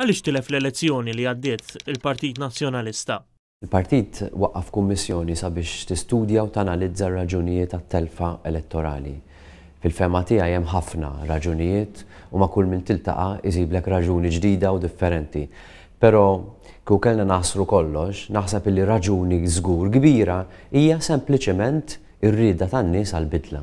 Għaliex tilef l-elezzjoni li għaddiet il-Partit Nazzjonalista? Il-Partit waqqaf kummissjoni sabiex tistudja u tanalizza r-raġunijiet għat-telfa elettorali. Fil-fehma tiegħi hemm ħafna raġunijiet u ma' kull min tiltaqa' iżiblek raġuni ġdida u differenti. Però kieku kellna naħsru kollox, naħseb illi raġuni żgur kbira hija sempliċement Ir-rieda tan-nies għall-bidla.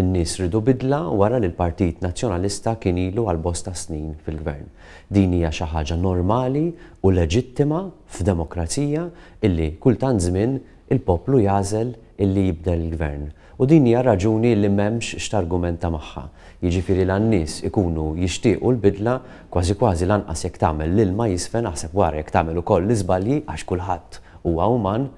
In-nies riedu bidla wara li l-Partit Nazzjonalista kien ilu għal bosta snin fil-Gvern. Din hija xi ħaġa normali u leġittima f'demokrazija illi kull tant żmien il-poplu jagħżel illi jibdel il-Gvern. U din hija raġuni li m'hemmx x'targumenta magħha. Jiġifieri la n-nies ikunu jixtiequ l-bidla, kważi kważi lanqas jekk tagħmel l-ilma jiżfen aħseb wara jekk tagħmel ukoll l-iżbalji għax kulħadd huwa uman,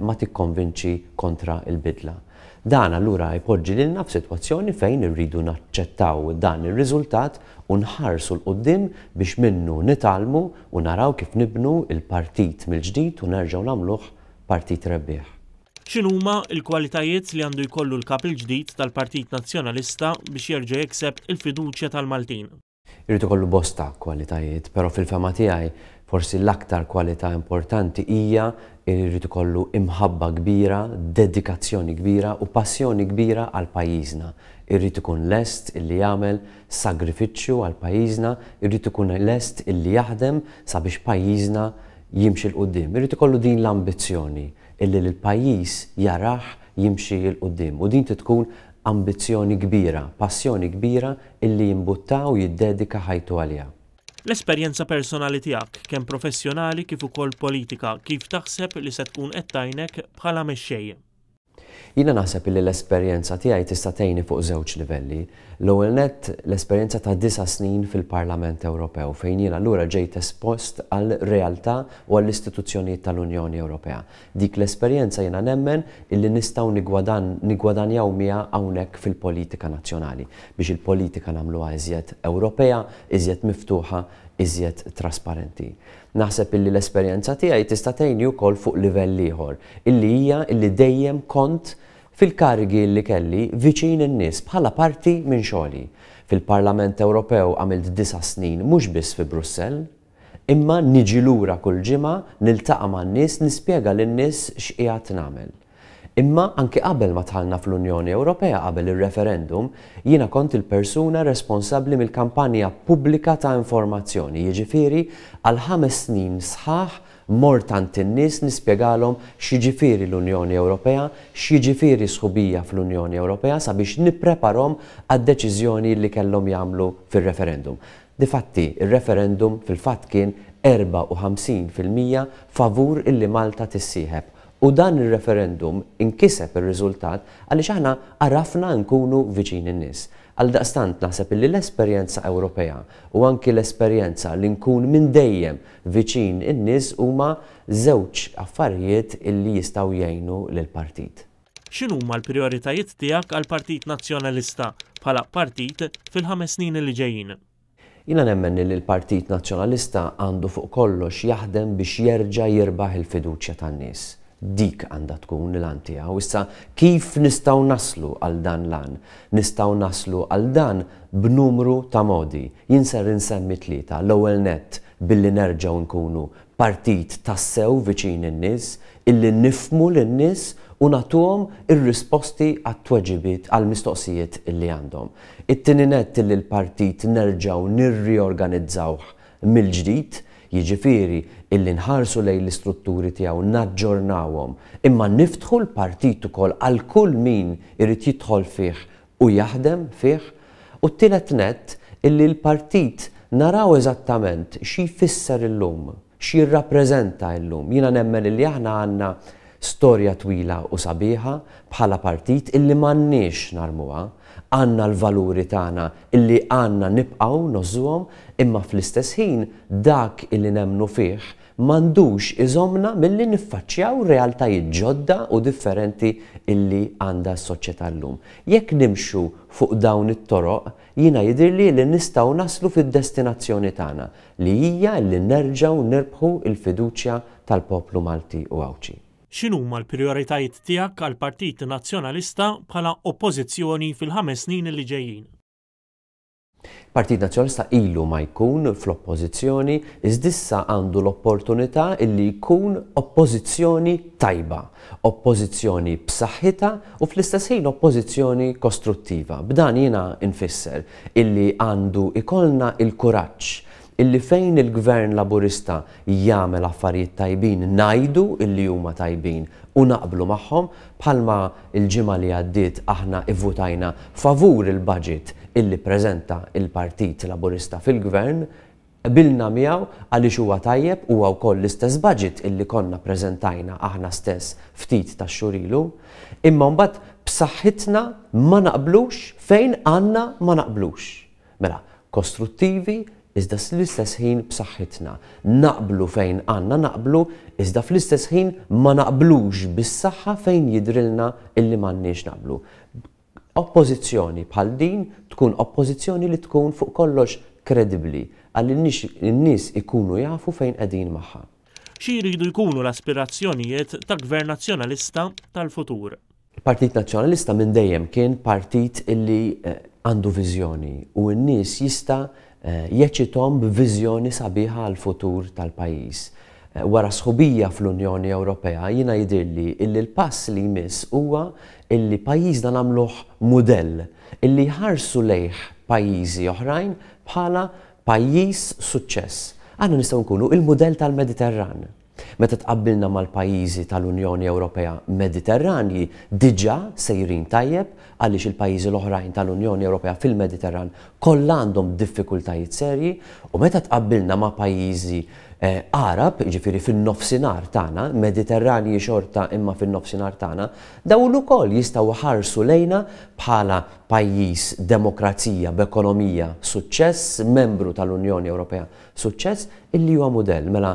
ma tikkonvinċi kontra l-bidla. Dan allura jpoġġi lilna f'sitwazzjoni fejn irridu naċċettaw dan ir-riżultat u nħarsu 'l quddiem biex minnu nitgħallmu u naraw kif nibnu l-partit mill-ġdid u nerġgħu nagħmluh partit rebbieħ. X'inhuma l-kwalitajiet li għandu jkollu l-Kap il-ġdid tal-Partit Nazzjonalista biex jerġa' jikseb il-fiduċja tal-Maltin? Irid ikollu bosta kwalitajiet, però fil-fehma tiegħi forsi l-aktar kwalità importanti hija li jrid ikollu imħabba kbira, dedikazzjoni kbira u passjoni kbira għal pajjiżna. Irid ikun lest li jagħmel sagrifiċċju għal pajjiżna, irid ikun lest li jaħdem sabiex pajjiżna jimxi 'l quddiem. Irid ikollu din l-ambizzjoni li l-pajjiż jarah jimxi 'l quddiem u din trid tkun ambizzjoni kbira, passjoni kbira illi jimbuttah u jiddedika ħajtu għaliha. L-esperjenza personali tiegħek, kemm professjonali kif ukoll politika, kif taħseb li se tkun qed tgħinek bħala mexxej? Jiena naħseb illi l-esperjenza tiegħi tista' tgħinni fuq żewġ livelli. L-ewwel nett, l-esperjenza ta' disa' snin fil-Parlament Ewropew fejn jiena allura ġejt espost għal realtà u għall-istituzzjonijiet tal-Unjoni Ewropea. Dik l-esperjenza jiena nemmen illi nistgħu niggwadanjaw miha hawnhekk fil-politika nazzjonali, biex il-politika nagħmluha iżjed Ewropea, iżjed miftuħa, iżjed trasparenti. Naħseb illi l-esperjenza tiegħi tista' tgħinni wkoll fuq livell ieħor, illi hija illi dejjem kont, fil-karigi illi kelli, viċin in-nies, bħala parti minn xogħli. Fil-Parlament Ewropew għamilt disa' snin mhux biss fi Brussell, Imma niġi lura kull ġimgħa, niltaqa' man-nies, nispjega lin-nies x'qiegħed nagħmel. Imma anki qabel ma dħalna fl-Unjoni Ewropea, qabel ir-referendum, jiena kont il-persuna responsabbli mill-kampanja pubblika ta' informazzjoni, jiġifieri għal ħames snin sħaħ mort għand in-nies nispjegalhom x'jiġifieri l-Unjoni Ewropea, x'jiġifieri sħubija fl-Unjoni Ewropea sabiex nippreparhom għad-deċiżjoni li kellhom jagħmlu fir-referendum. Difatti, ir-referendum fil-fatt kien 54 fil-mija favur illi Malta tissieħeb u dan ir-referendum inkiseb ir-riżultat għaliex aħna għarafna nkunu viċin in-nies. Għaldaqstant naħseb illi l-esperjenza Ewropea u anki l-esperjenza li nkun minn dejjem viċin in-nies huma żewġ affarijiet illi jistgħu jgħinu lill-partit. X'inhuma l-prijoritajiet tiegħek għall-Partit Nazzjonalista bħala partit fil-ħames snin li ġejjin? Jiena nemmen li l-Partit Nazzjonalista għandu fuq kollox jaħdem biex jerġa' jirbaħ il-fiduċja tan-nies. Dik għandha tkun l-għan tiegħu. Issa, kif nistgħu naslu għal dan l-għan? Nistgħu naslu għal dan b'numru ta' modi. Jien ser insemmi tlieta. L-ewwel nett, billi nerġgħu nkunu Partit tassew viċin in-nies, illi nifhmu lin-nies u nagħtuhom ir-risposti għat-tweġibiet għall-mistoqsijiet illi għandhom. It-tieni nett illi l-partit nerġgħu nirriorganizzawh mill-ġdid, jiġifieri illi nħarsu lejn l-istrutturi tiegħu naġġornawhom, imma niftħu l-partit ukoll għal kull min irid jidħol fih u jaħdem fih u t-tielet nett illi l-partit naraw eżattament xi jfisser illum, x'jirrappreżenta illum. Jiena nemmen illi aħna għandna storja twila u sabiħa bħala partit illi m'għandniex narmuha. Għandna l-valuri tagħna illi għandna nibqgħu ngħożżuhom imma fl-istess ħin dak illi nemmnu fih m'għandux iżommna milli niffaċċjaw realtajiet ġodda u differenti illi għandha s-soċjetà llum. Jekk nimxu fuq dawn it-toroq, jiena jidhirli li nistgħu naslu fid-destinazzjoni tagħna, li hija li nerġgħu nirbħu l-fiduċja tal-poplu Malti u Għawdxi. X'inhuma l-prijoritajiet tiegħek għall-Partit Nazzjonalista bħala Oppożizzjoni fil-ħames snin li ġejjin? Il-Partit Nazzjonalista ilu ma jkun fl-Oppożizzjoni iżda issa għandu l-opportunità illi jkun Oppożizzjoni tajba, Oppożizzjoni b'saħħitha u fl-istess ħin Oppożizzjoni kostruttiva. B'dan jiena nfisser illi għandu jkollna l-kuraġġ illi fejn il-Gvern Laburista jagħmel affarijiet tajbin ngħidu illi huma tajbin u naqblu magħhom bħalma l-ġimgħa li għaddiet aħna ivvutajna favur il-budget illi ppreżenta l-Partit Laburista fil-Gvern, qbilna miegħu għaliex huwa tajjeb, huwa wkoll l-istess budget illi konna ppreżentajna aħna stess ftit tax-xhur ilu, imma mbagħad b'saħħitna ma naqblux fejn għandna ma naqblux. Mela, kostruttivi iżda sl-istess ħin b'saħħitna. Naqblu fejn għandna naqblu iżda fl-istess ħin ma naqblux bis-saħħa fejn jidhrilna illi m'għandniex naqblu. Oppożizzjoni bħal din tkun oppożizzjoni li tkun fuq kollox kredibbli għaliex in-nies ikunu jafu fejn qegħdin magħha. Xi jridu jkunu l-aspirazzjonijiet ta' Gvern Nazzjonalista tal-futur? Il-Partit Nazzjonalista minn dejjem kien partit illi għandu viżjoni u n-nies jista' jeċitom b'viżjoni sabiħa għall-futur tal-pajjiż. Wara s-sħubija fl-Unjoni Ewropea jiena jidhirli illi l-pass li jmiss huwa illi pajjiżna nagħmluh mudell illi jħarsu lejh pajjiżi oħrajn bħala pajjiż suċċess. Aħna nistgħu nkunu il-mudell tal-Mediterran. Meta tqabbilna mal-pajjiżi tal-Unjoni Ewropea Mediterranji, diġà sejrin tajjeb għaliex il-pajjiżi l-oħrajn tal-Unjoni Ewropea fil-Mediterran kollha għandhom diffikultajiet serji u meta tqabbilna ma' pajjiżi Għarab, jiġifieri fin-Nofsinhar tagħna, Mediterranji xorta imma fin-Nofsinhar tagħna, dawn ukoll jistgħu jħarsu lejna bħala pajjiż demokrazija b'ekonomija suċċess, membru tal-Unjoni Ewropea. Suċċess illi huwa mudell. Mela,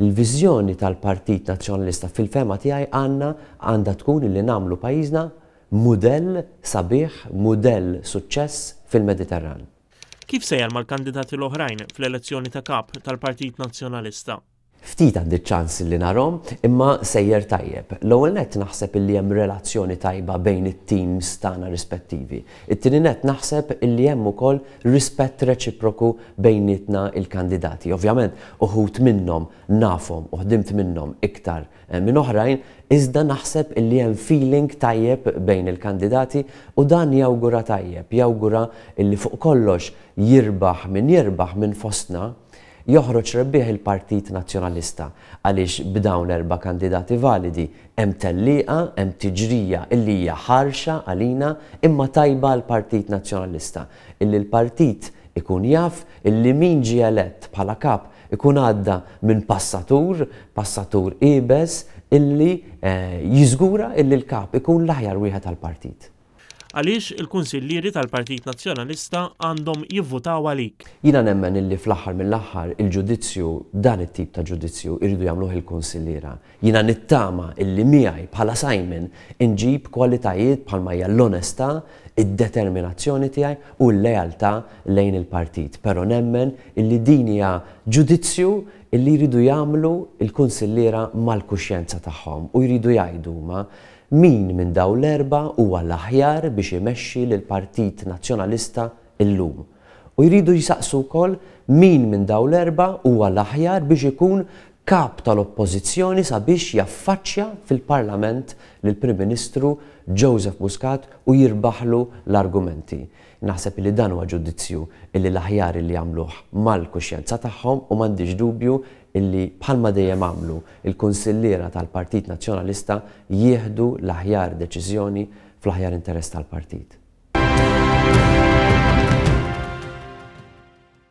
il-viżjoni tal-Partit Nazzjonalista fil-fehma tiegħi għandna, għandha tkun illi nagħmlu pajjiżna mudell sabiħ, mudell suċċess fil-Mediterran. Kif sejjer mal-kandidati l-oħrajn fl-elezzjoni ta' Kap tal-Partit Nazzjonalista? Ftit għandi ċ-ċans li narahom, imma sejjer tajjeb. L-ewwel nett naħseb illi hemm relazzjoni tajba bejn it-teams tagħna rispettivi. It-tieni nett naħseb illi hemm ukoll rispett reċiproku bejnietna l-kandidati. Ovvjament uħud minnhom nafhom u ħdimt minnhom iktar minn oħrajn, iżda naħseb illi hemm feeling tajjeb bejn il-kandidati u dan jawgura tajjeb, jawgura illi fuq kollox jirbaħ min jirbaħ minn fostna, Joħroġ rebbieħ il-Partit Nazzjonalista għaliex b'dawn l-erba' kandidati validi hemm tellieqa, hemm tiġrija illi hija ħarxa għalina imma tajba għall-Partit Nazzjonalista, illi l-Partit ikun jaf illi min ġie elett bħala Kap ikun għadda minn passatur, passatur iebes illi jiżgura illi l-Kap ikun l-aħjar wieħed għall-Partit. Għaliex il-Kunsillieri tal-Partit Nazzjonalista għandhom jivvutaw għalik? Jiena nemmen illi fl-aħħar mill-aħħar il-ġudizzju, dan it-tip ta' ġudizzju, iridu jagħmluh il-Kunsilliera. Jiena nittama illi miegħi, bħala Simon, inġib kwalitajiet bħalma hija l-onestà, id-determinazzjoni tiegħi u l-lealtà lejn il-Partit. Però nemmen illi din hija ġudizzju illi jridu jagħmlu l-Kunsilliera mal-kuxjenza tagħhom u jridu jgħidu huma Min minn dawn l-erbgħa huwa l-aħjar biex imexxi lill-Partit Nazzjonalista llum? U jridu jsaqsu wkoll min minn dawn l-erbgħa huwa l-aħjar biex ikun Kap tal-Oppożizzjoni sabiex jaffaċċja fil-Parlament lill-Prim Ministru Joseph Muscat u jirbaħlu l-argumenti. Naħseb li dan huwa ġudizzju li l-aħjar li jagħmluh mal-kuxjenza tagħhom u m'għandix dubju illi bħalma dejjem għamlu, il-kunsilliera tal-Partit Nazzjonalista jieħdu l-aħjar deċiżjoni fl-aħjar interess tal-partit.